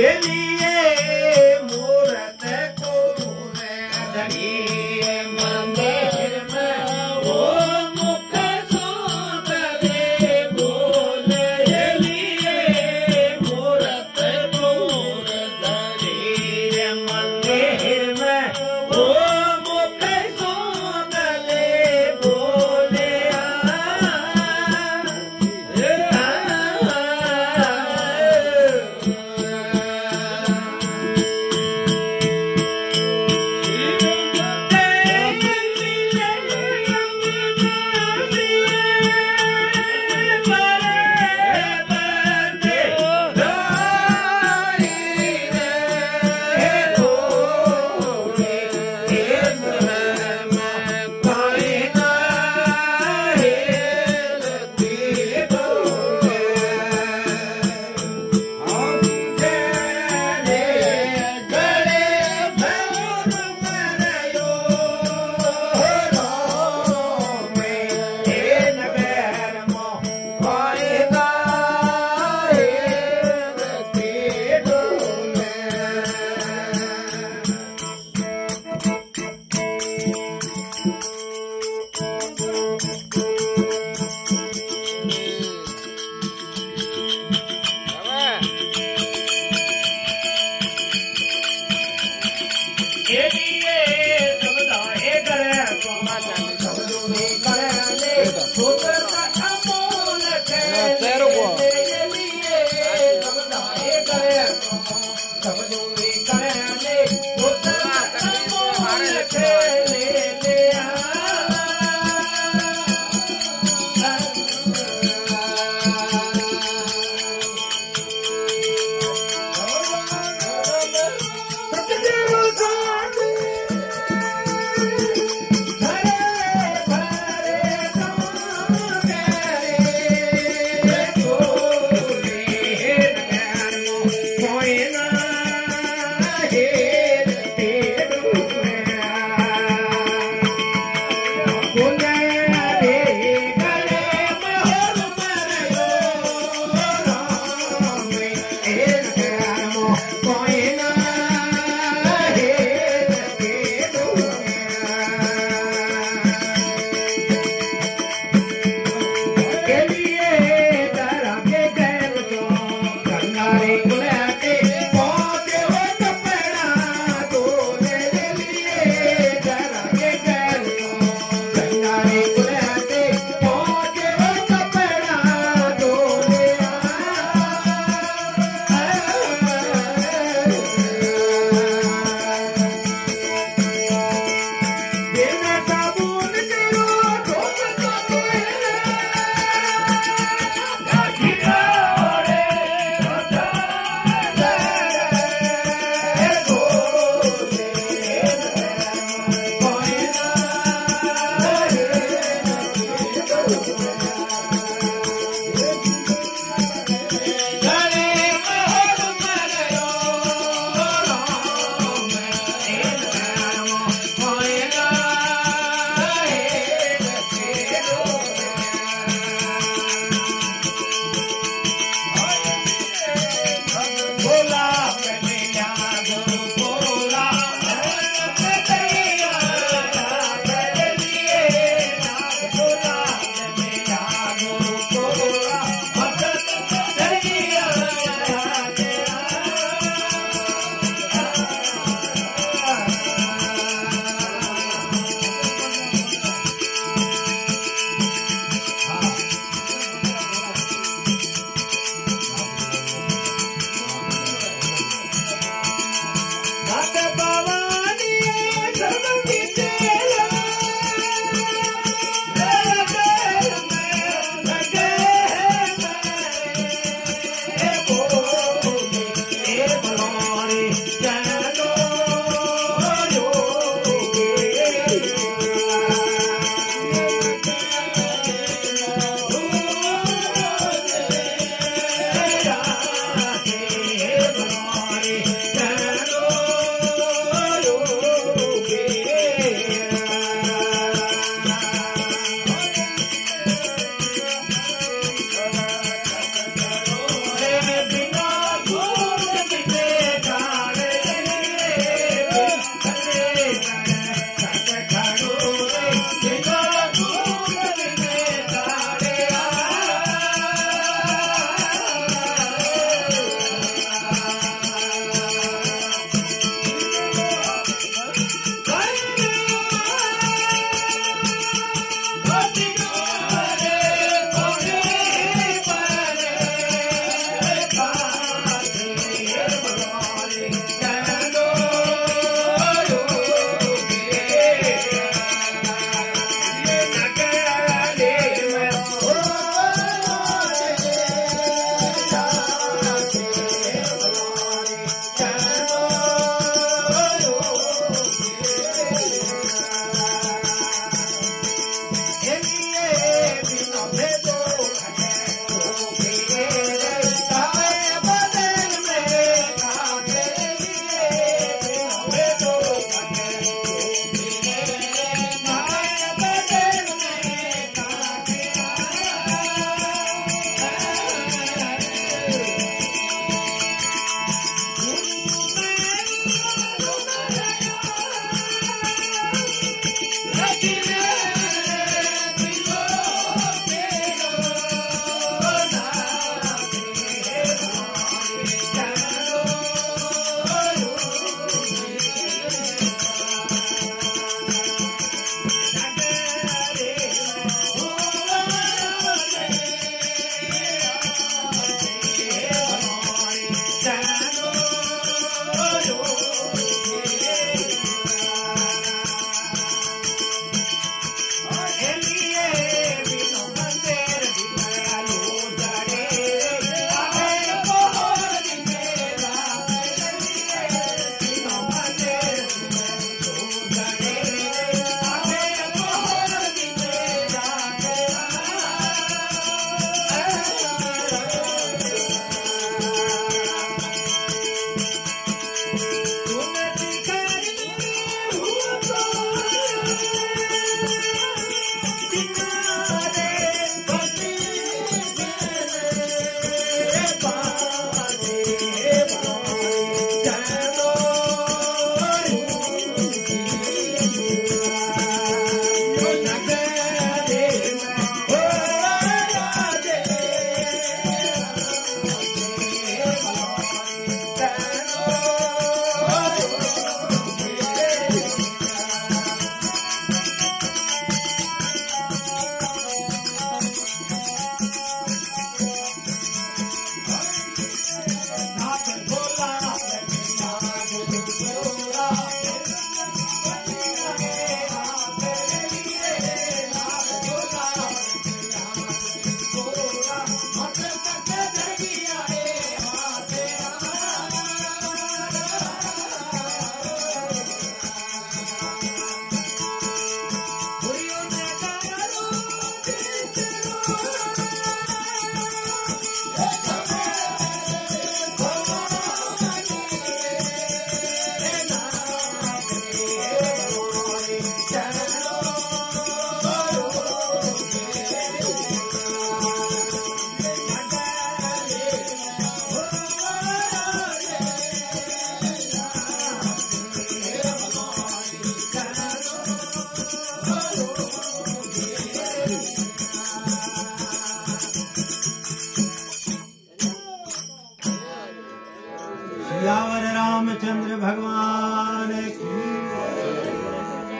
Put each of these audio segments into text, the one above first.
ele Amen.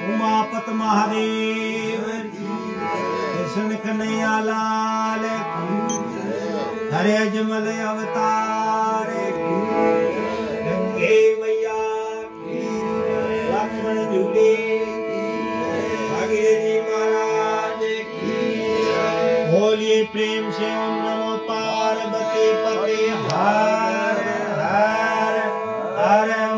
उमापत Mahadev Krishna Kanhaiya Lal. हरे अजमल अवतार। गंगे मैया लक्ष्मण झूले महाराज बोलिए प्रेम से ओम नमो पार्वती पते। हर हर हर।